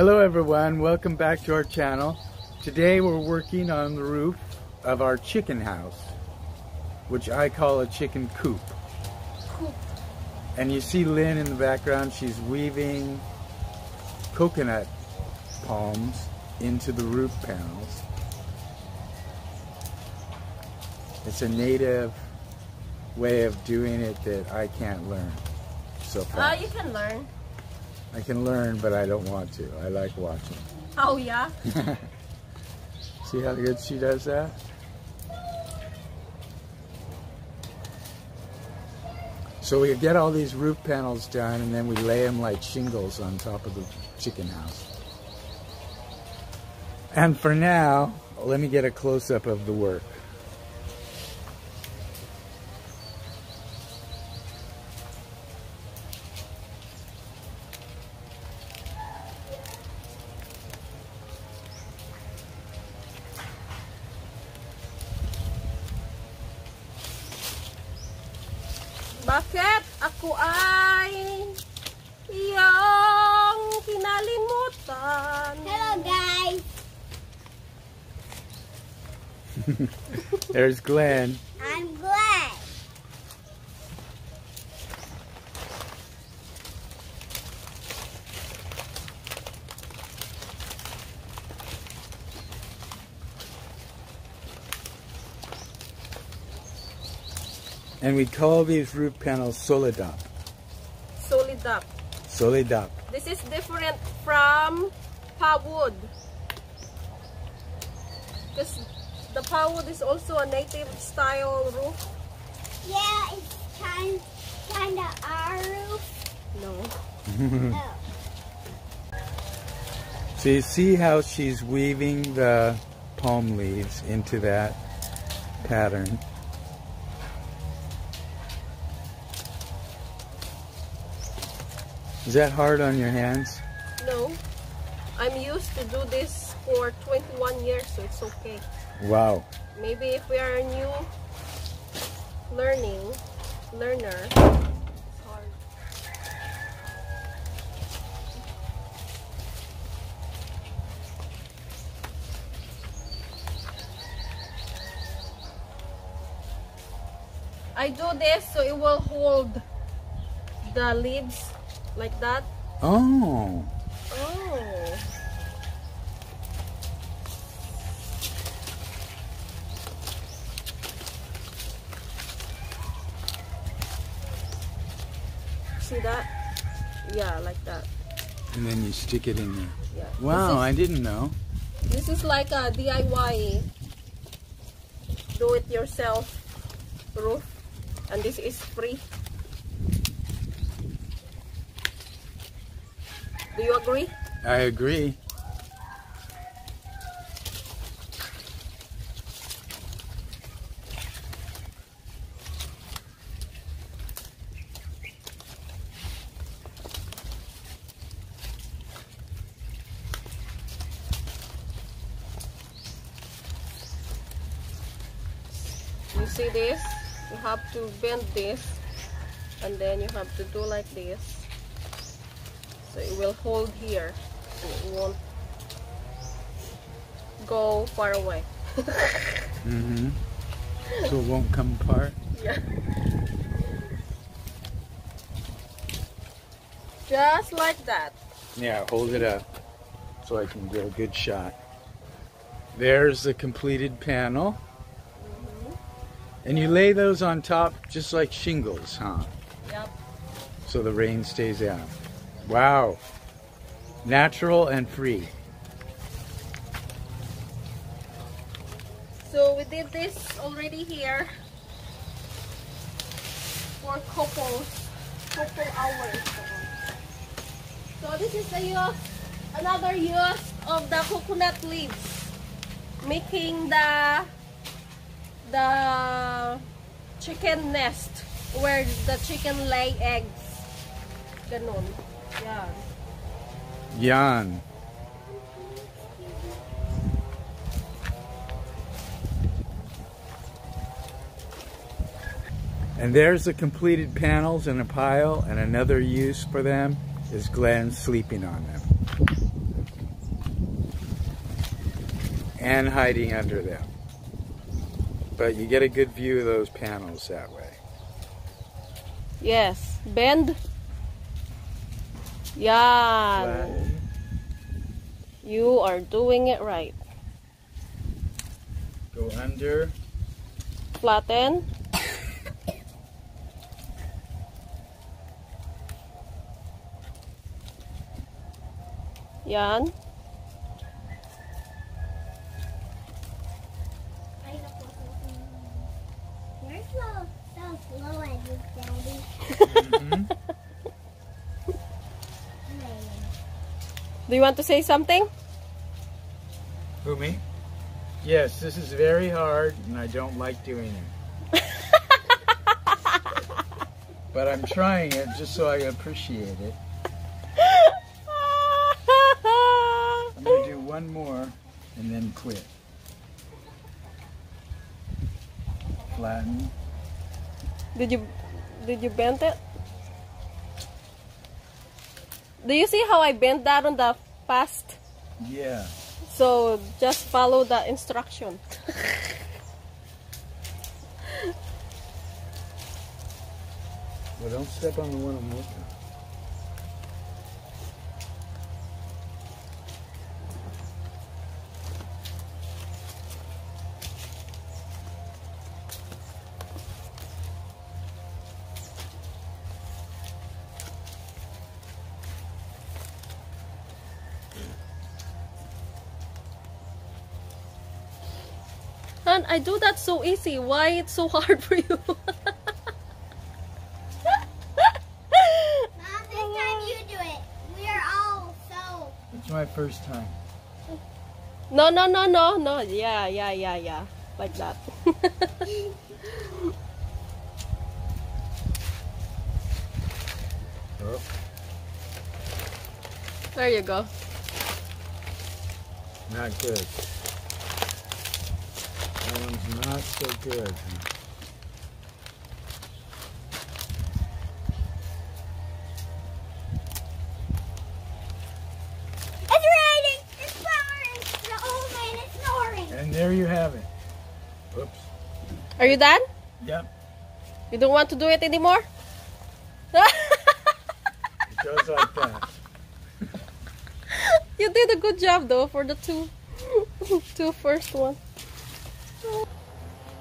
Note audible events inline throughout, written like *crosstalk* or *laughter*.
Hello everyone, welcome back to our channel. Today we're working on the roof of our chicken house, which I call a chicken coop. And you see Lynn in the background, she's weaving coconut palms into the roof panels. It's a native way of doing it that I can't learn so far. Oh, you can learn. I can learn, but I don't want to. I like watching. Oh yeah? *laughs* See how good she does that? So we get all these roof panels done and then we lay them like shingles on top of the chicken house. And for now, let me get a close-up of the work. Bakit ako ay iyong kinalimutan? Hello guys. There's Glenn. And we call these roof panels solidop. Solid up. Solidop. This is different from plywood. Because the plywood is also a native style roof. Yeah, it's kind kind of our roof. No. *laughs* Oh. So you see how she's weaving the palm leaves into that pattern. Is that hard on your hands? No. I'm used to do this for 21 years, so it's okay. Wow. Maybe if we are a new learning learner, it's hard. I do this so it will hold the leaves like that. Oh. Oh. See that? Yeah, like that. And then you stick it in there. Yeah. Wow, I didn't know. This is, this is like a DIY do it yourself roof and this is free. Do you agree? I agree. You see this? You have to bend this and then you have to do like this. So it will hold here and it won't go far away. Mm-hmm. *laughs* So it won't come apart. Yeah. Just like that. Yeah, hold it up so I can get a good shot. There's the completed panel. And you lay those on top just like shingles, huh? Yep. So the rain stays out. Wow. Natural and free. So we did this already here for couples, couple hours. So this is the use, another use of the coconut leaves, making the the chicken nest where the chicken lay eggs. Ganon. Yan. Yan. And there's the completed panels in a pile, and another use for them is Glenn sleeping on them. and hiding under them. But you get a good view of those panels that way. Yes. Bend. Yan. Flatten. You are doing it right. Go under. Flatten. Yan. You're so, so slow at this, Daddy. Mhm. Do you want to say something? Who, me? Yes, this is very hard and I don't like doing it. *laughs* but I'm trying it just so I appreciate it. I'm going to do one more and then quit. Flatten. Did you did you bend it? Do you see how I bent that on the past? Yeah. So just follow the instruction. Well, don't step on the one I'm looking. And I do that so easy. Why it's so hard for you? *laughs* Mom, this time you do it. We are all so. It's my first time. no, no, no, no, no. Yeah, yeah, yeah, yeah. Like that. *laughs* There you go. not good. That one's not so good. It's raining. It's pouring. The old man is snoring. And there you have it. Oops. Are you done? Yep. You don't want to do it anymore? It goes like that. *laughs* you did a good job though for the two *laughs* two first one.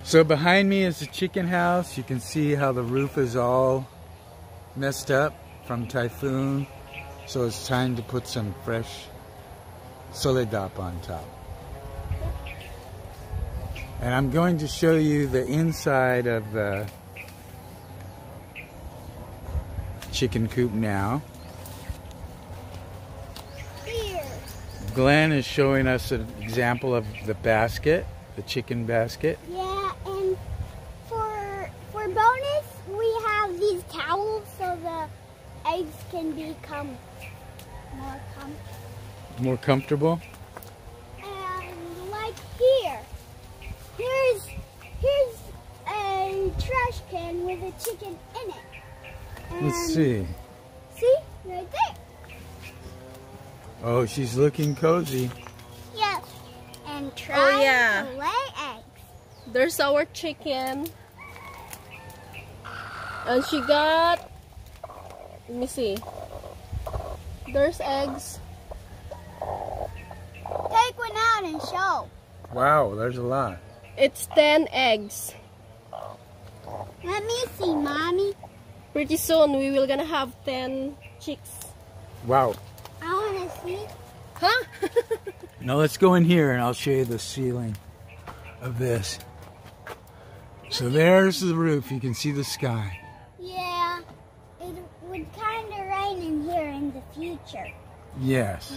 So behind me is the chicken house. You can see how the roof is all messed up from typhoon. So it's time to put some fresh solidop on top. And I'm going to show you the inside of the chicken coop now. Glenn is showing us an example of the basket, the chicken basket. Yeah, and for for bonus, we have these towels so the eggs can become more comfortable. More comfortable. And like here, here's here's a trash can with a chicken in it. And Let's see. See right there. Oh, she's looking cozy. Yes. And oh, try yeah. to lay eggs. There's our chicken. And she got let me see. There's eggs. Take one out and show. Wow, there's a lot. It's 10 eggs. Let me see, mommy. Pretty soon we will gonna have 10 chicks. Wow. I want to see. Huh? *laughs* Now let's go in here and I'll show you the ceiling of this. So there's the roof. You can see the sky. Future Yes.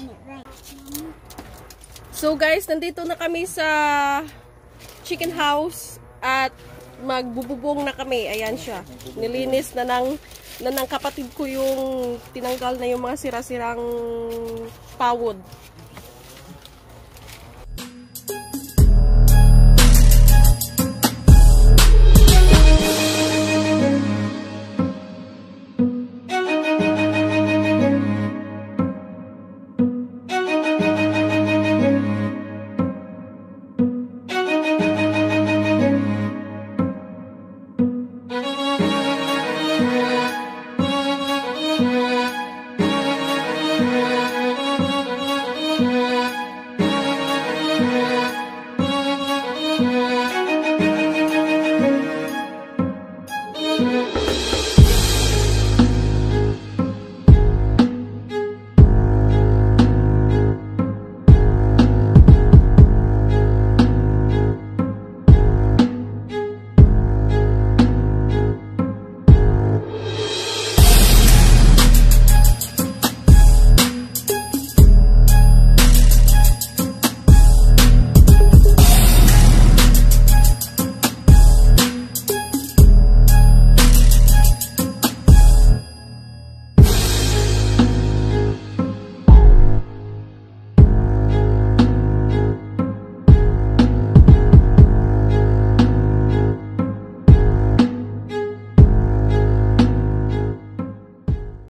So guys, nandito na kami sa chicken house at magbububong na kami. Ayan siya. Nilinis na ng, na ng kapatid ko yung tinanggal na yung mga sira-sirang pawod.